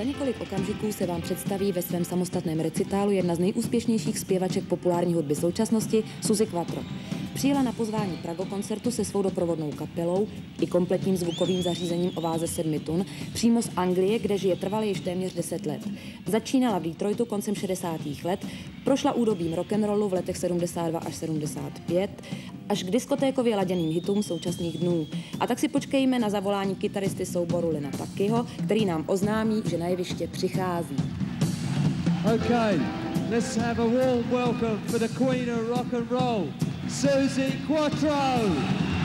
Za několik okamžiků se vám představí ve svém samostatném recitálu jedna z nejúspěšnějších zpěvaček populární hudby současnosti, Suzy Quattro. Přijela na pozvání Prago koncertu se svou doprovodnou kapelou i kompletním zvukovým zařízením o váze 7 tun přímo z Anglie, kde žije trvalé již téměř 10 let. Začínala v Detroitu koncem 60. let, prošla údobím rock'n'rollu v letech 72 až 75 až k diskotékově laděným hitům současných dnů. A tak si počkejme na zavolání kytaristy souboru Lena Takyho, který nám oznámí, že na jeviště přichází. Okay, let's have a warm welcome for the queen of rock and roll, Susie Quattro!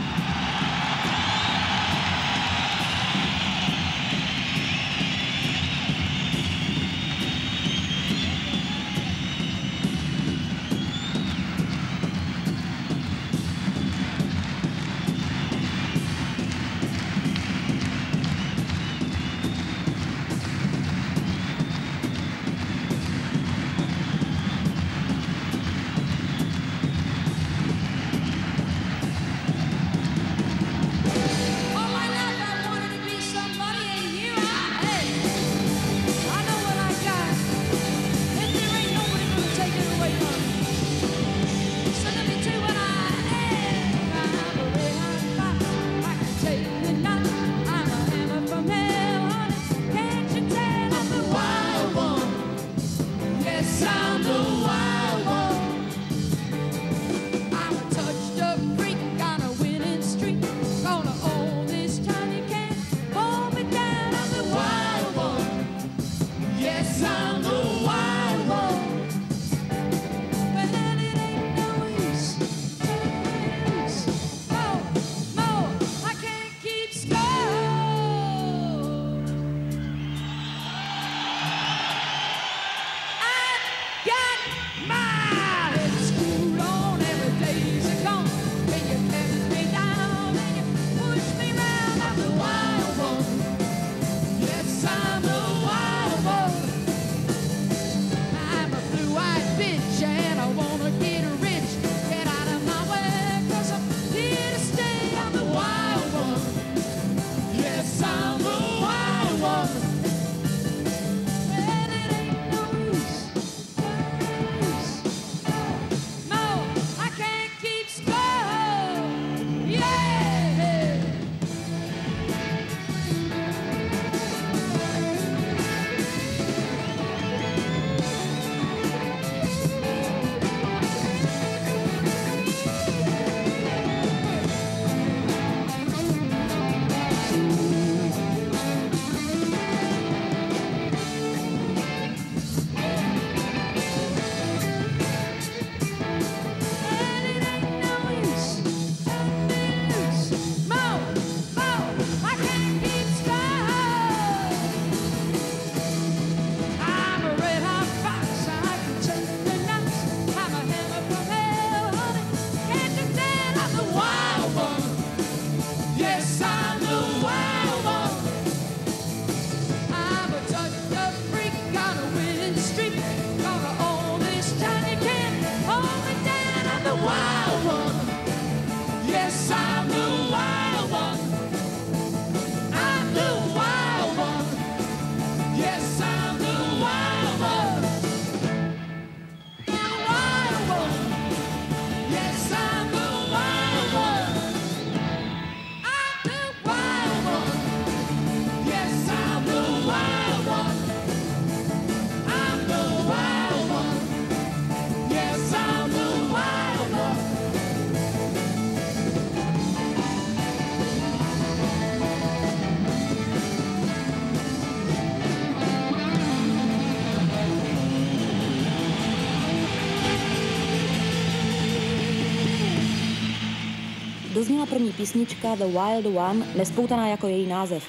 dozněla první písnička The Wild One, nespoutaná jako její název.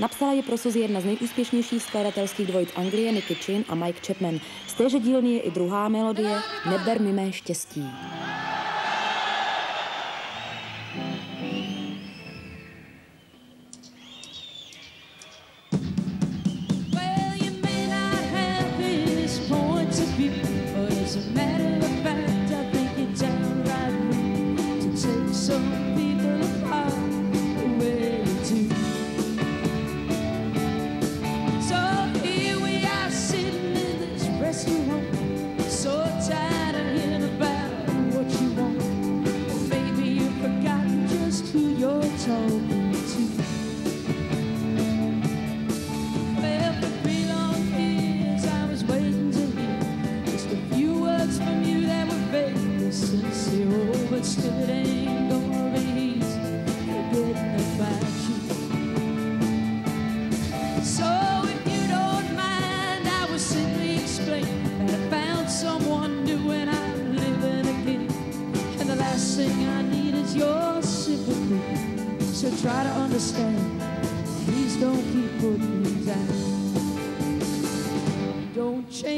Napsala je pro Suzy jedna z nejúspěšnějších skladatelských dvojic Anglie, Nicky Chin a Mike Chapman. Z téže dílny je i druhá melodie Neber mi mé štěstí.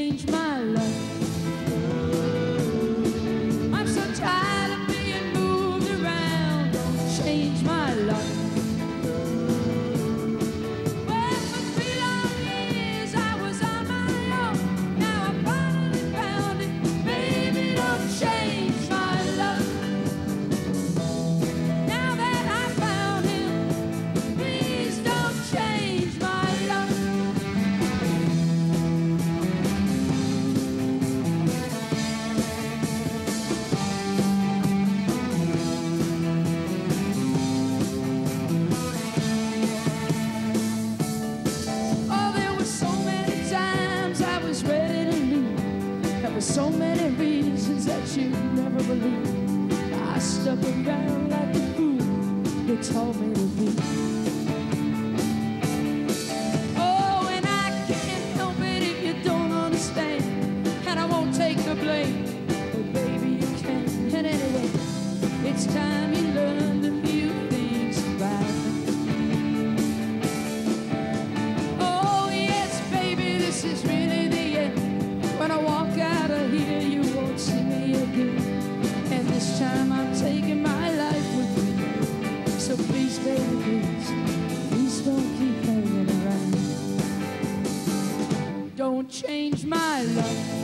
change my life. change my love.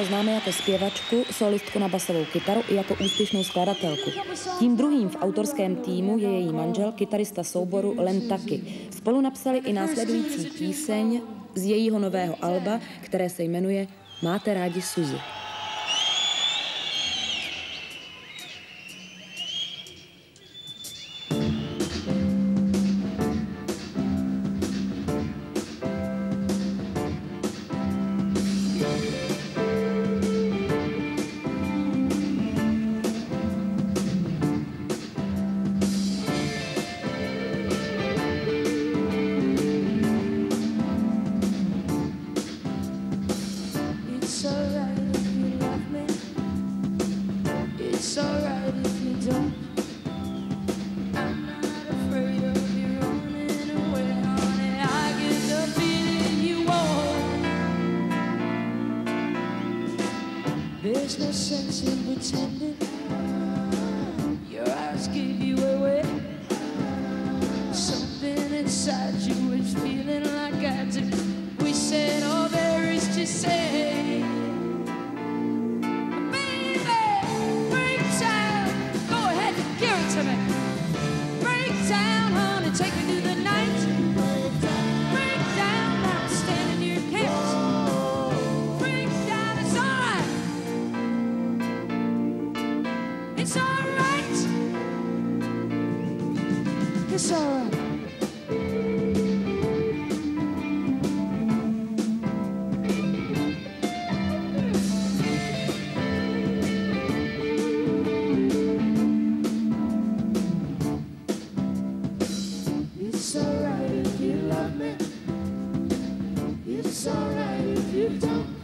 Romero známe jako zpěvačku, solistku na basovou kytaru i jako úspěšnou skladatelku. Tím druhým v autorském týmu je její manžel, kytarista souboru Len Taky. Spolu napsali i následující píseň z jejího nového alba, které se jmenuje Máte rádi Suzy. It's alright if you love me. It's alright if you don't.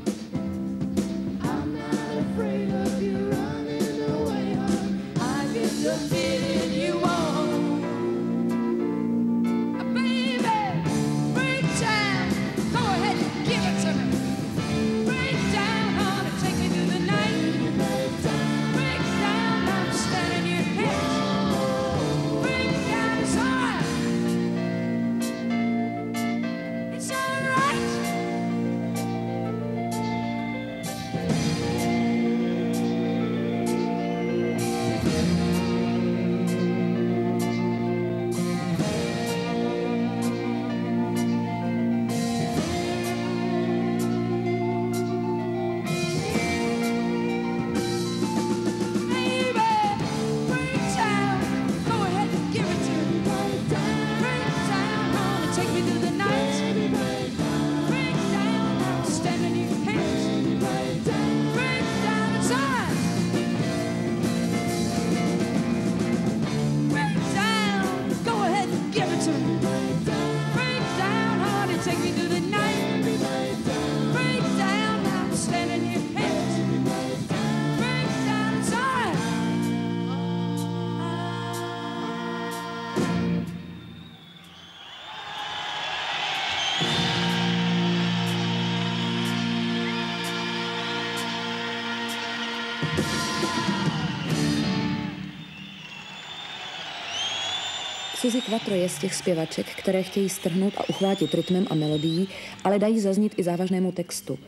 Suzy Quatro je z těch zpěvaček, které chtějí strhnout a uchvátit rytmem a melodií, ale dají zaznít i závažnému textu.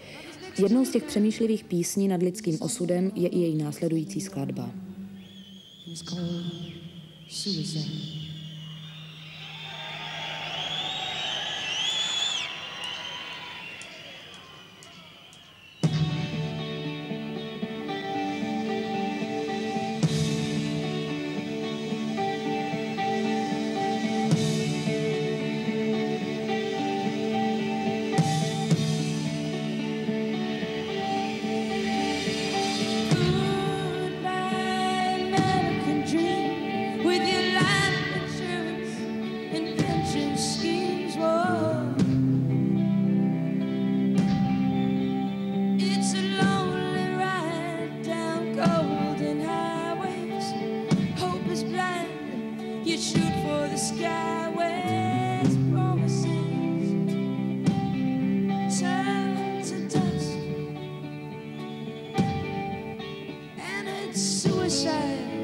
Jednou z těch přemýšlivých písní nad lidským osudem je i její následující skladba. It's called suicide. 晒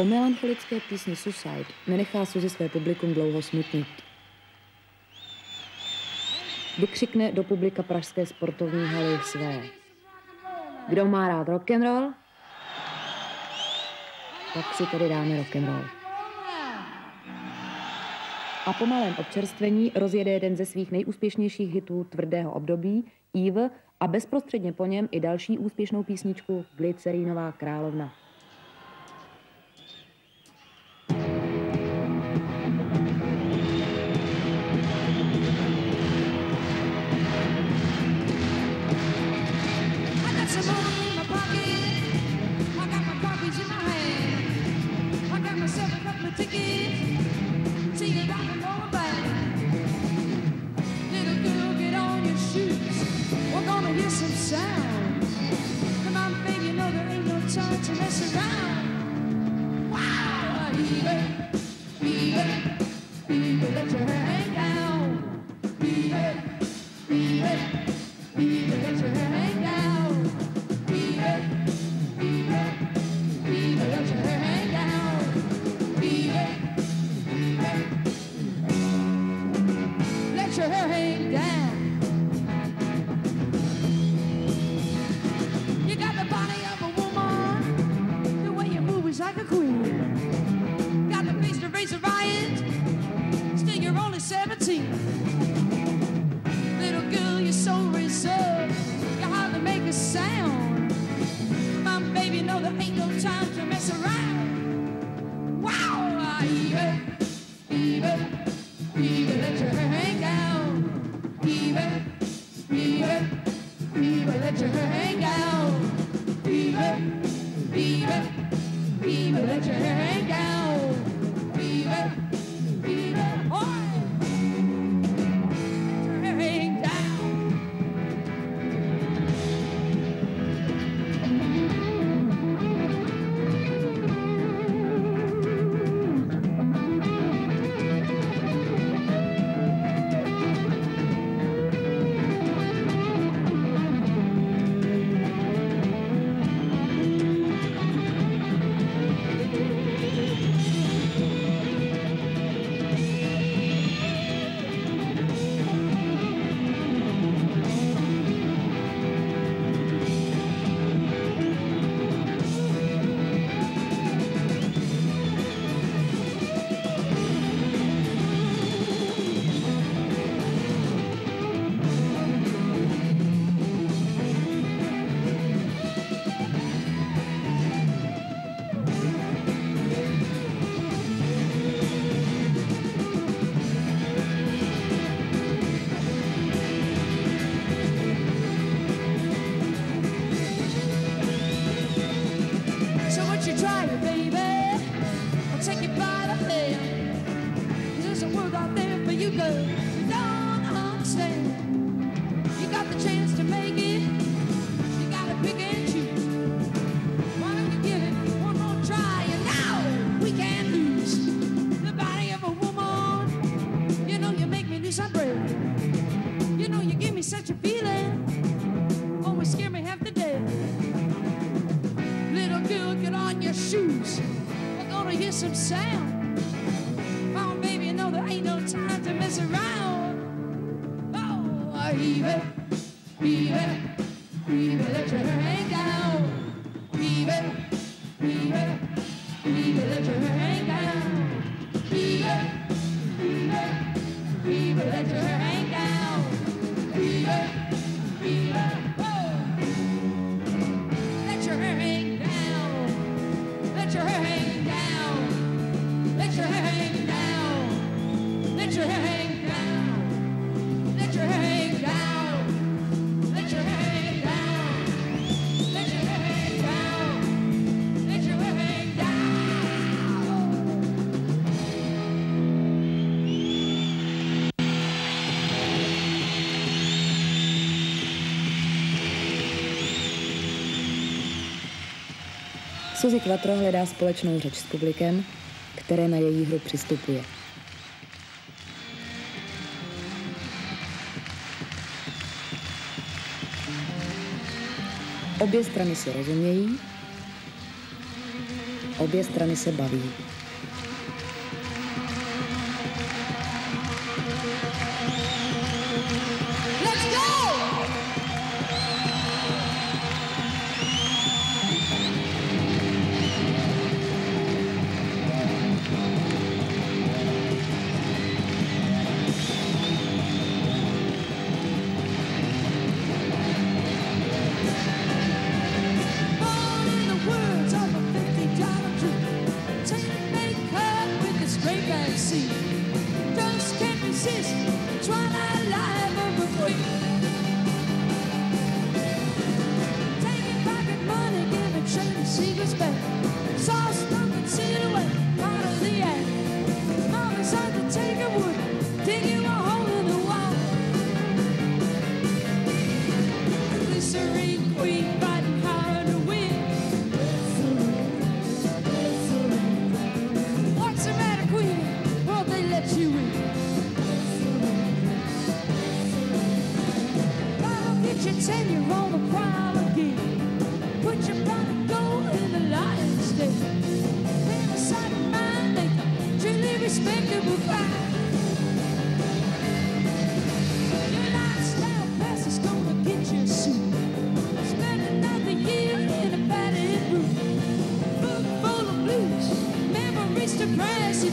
Po melancholické písni Suicide nenechá Suzy své publikum dlouho smutnit. Vykřikne do publika pražské sportovní haly své. Kdo má rád rock and roll? Tak si tady dáme rock and roll. A po malém občerstvení rozjede jeden ze svých nejúspěšnějších hitů tvrdého období, Eve, a bezprostředně po něm i další úspěšnou písničku Glycerinová královna. sound. Suzy Quattro hledá společnou řeč s publikem, které na její hru přistupuje. Obě strany se rozumějí, obě strany se baví.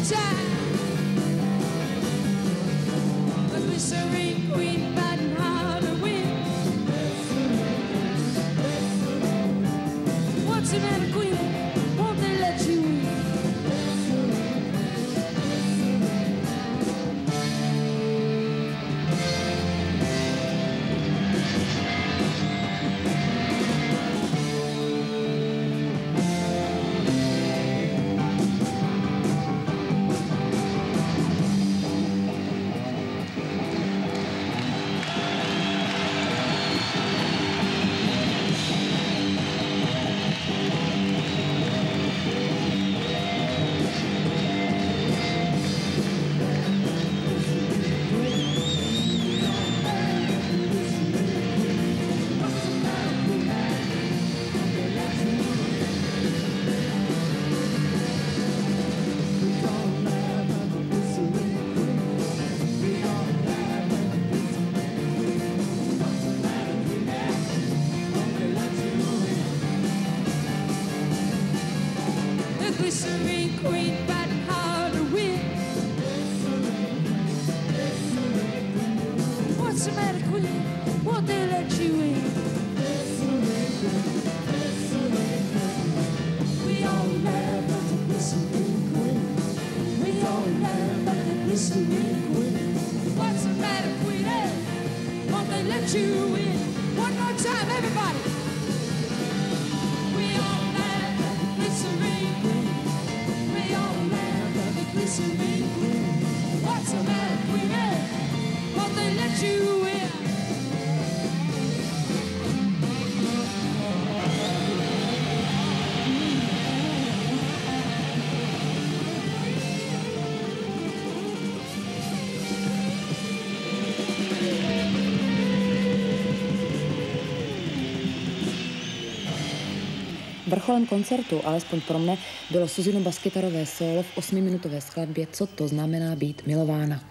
sunshine. vrcholem koncertu, alespoň pro mne, bylo Suzino Baskytarové solo v osmiminutové skladbě Co to znamená být milována.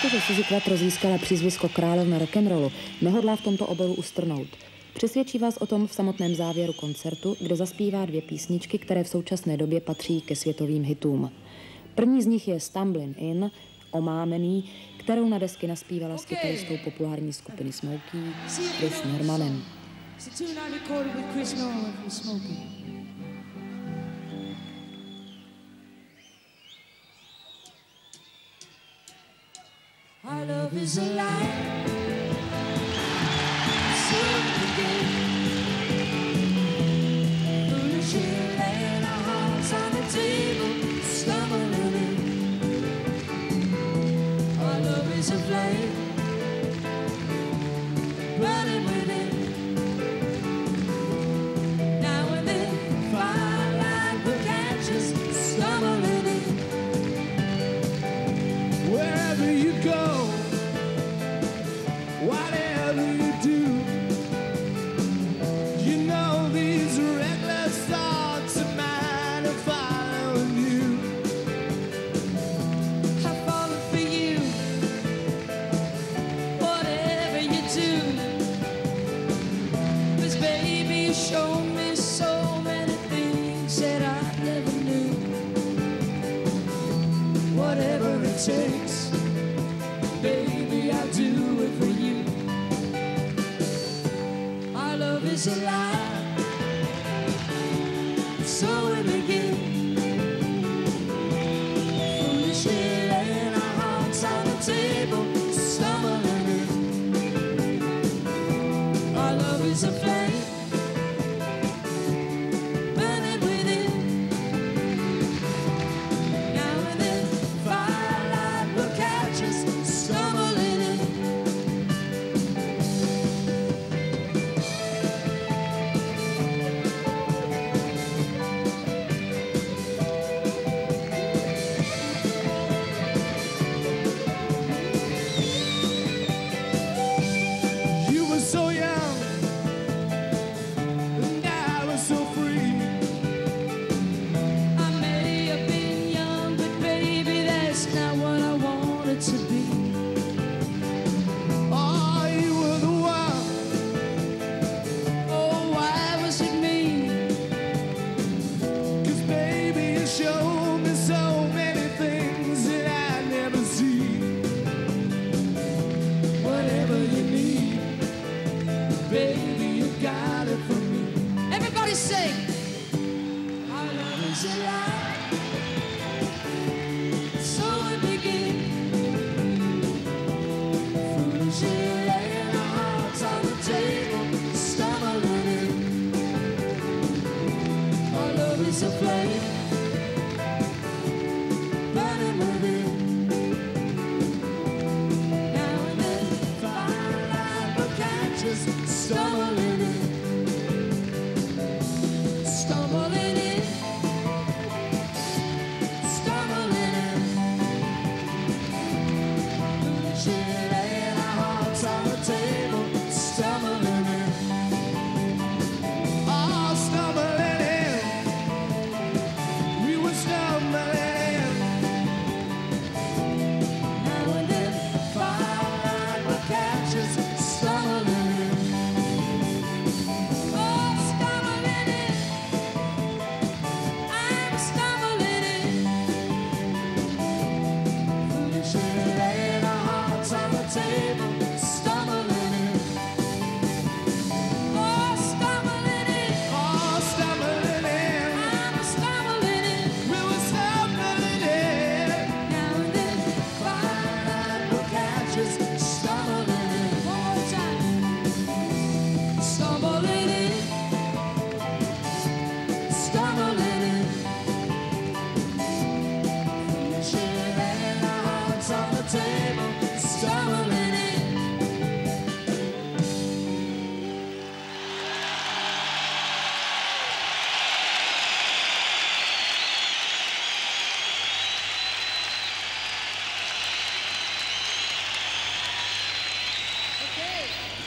Přestože Suzy Quattro získala přízvisko královna rock'n'rollu, nehodlá v tomto oboru ustrnout. Přesvědčí vás o tom v samotném závěru koncertu, kde zaspívá dvě písničky, které v současné době patří ke světovým hitům. První z nich je "Stumbling In, Omámený, kterou na desky naspívala s kytaristou populární skupiny Smokey Chris Normanem. It's a tune I recorded with Chris Norman from Smokey. Our love is alive. Something good. Put a chill laying our hearts on the table. Stumbling in. Our love is a flame.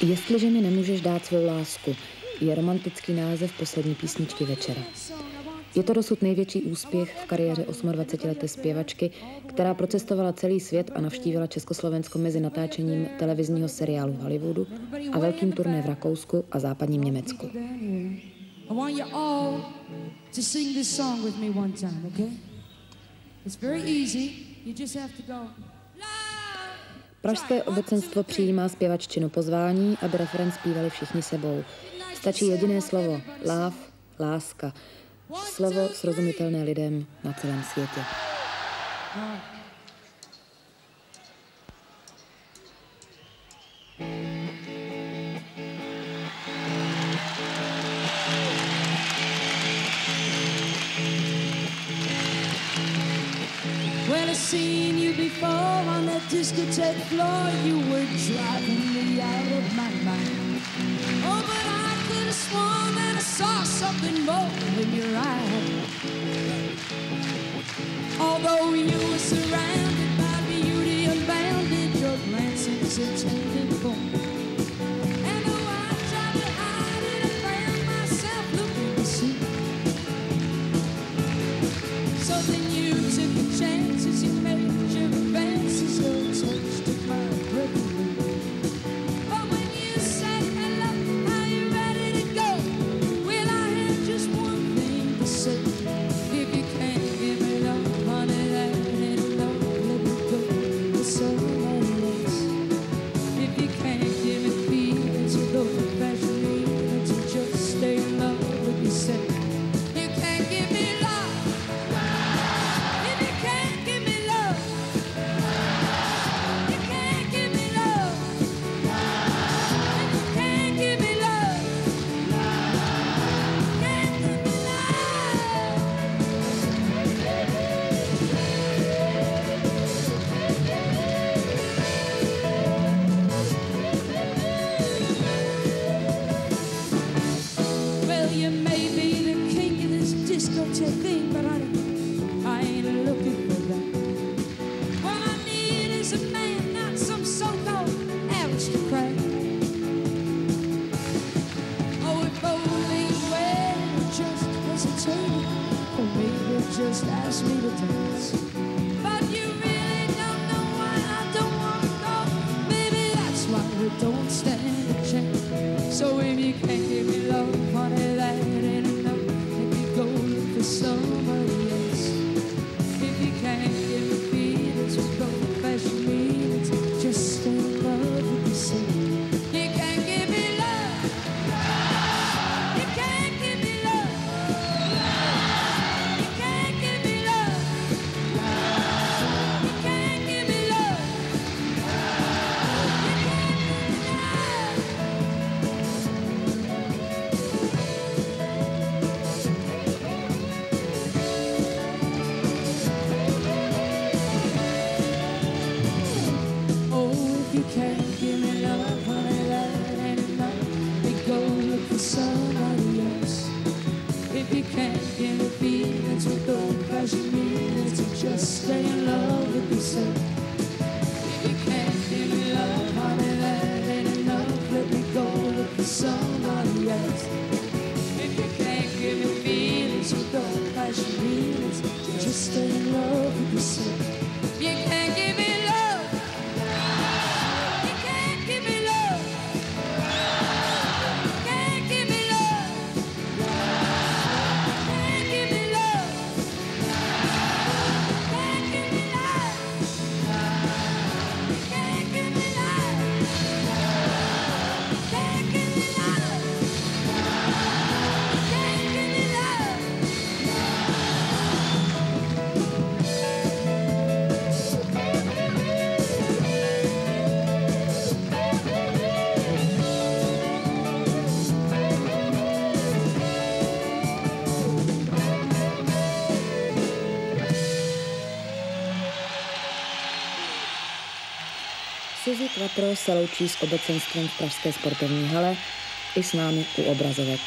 Jestliže mi nemůžeš dát svou lásku, je romantický název poslední písničky večera. Je to dosud největší úspěch v kariéře 28-leté zpěvačky, která procestovala celý svět a navštívila Československo mezi natáčením televizního seriálu v Hollywoodu a velkým turné v Rakousku a západním Německu. It's very easy. You just have to go. Pražské obecenstvo přijímá zpěvaččinu pozvání, aby referen zpívali všichni sebou. Stačí jediné slovo – láv, láska. Slovo srozumitelné lidem na celém světě. No. said, Lord, you were driving me out of my mind. Oh, but I could have sworn that I saw something more in your eyes. Although you were surrounded by beauty unbounded, your glance is tempting. Teatro se loučí s obecenstvem v Pražské sportovní hale i s námi u obrazovek.